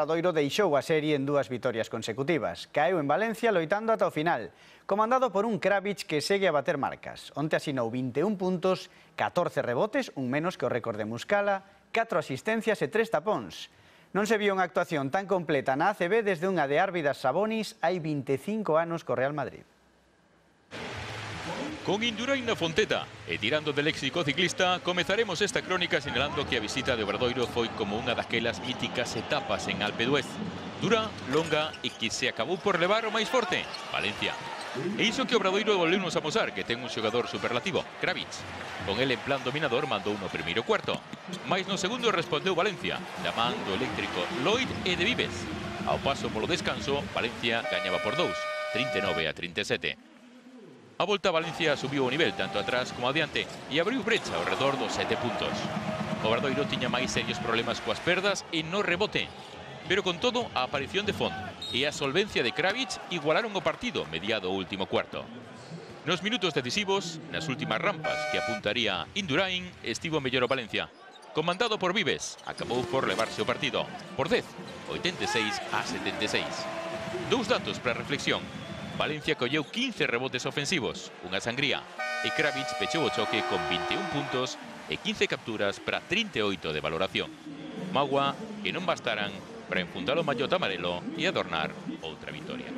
Obradoiro deixou a serie en dúas vitorias consecutivas. Caeu en Valencia loitando ata o final, comandado por un Kravitz que segue a bater marcas. Onte asinou 21 puntos, 14 rebotes, un menos que o récord de Muscala, 4 asistencias e 3 tapóns. Non se viu unha actuación tan completa na ACB desde unha de Árvidas Sabonis hai 25 anos co Real Madrid. Con Indurain Fonteta e tirando del léxico ciclista, comezaremos esta crónica sinalando que a visita de Obradoiro foi como unha daquelas míticas etapas en Alpe d'Huez. Dura, longa e que se acabou por levar o máis forte, Valencia. E iso que Obradoiro volveunos a mostrar que ten un xogador superlativo, Kravitz. Con el en plan dominador mandou no primeiro cuarto. Mais no segundo respondeu Valencia, da man do eléctrico Lloyd e de Vives. Ao paso polo descanso, Valencia gañaba por dous, 39 a 37. A volta, Valencia subiu o nivel tanto atrás como adiante e abriu brecha ao redor dos sete puntos. O Obradoiro tiña máis serios problemas coas perdas e no rebote, pero con todo a aparición de Fond e a solvencia de Kravitz igualaron o partido mediado o último cuarto. Nos minutos decisivos, nas últimas rampas que apuntaría Indurain, estivo mellor o Valencia. Comandado por Vives, acabou por levarse o partido por 10, 86 a 76. Dous datos para reflexión. Valencia colleu 15 rebotes ofensivos, unha sangría. E Kravitz pechou o choque con 21 puntos e 15 capturas para 38 de valoración. Magua que non bastaran para enfundar o mallot amarelo e adornar outra vitoria.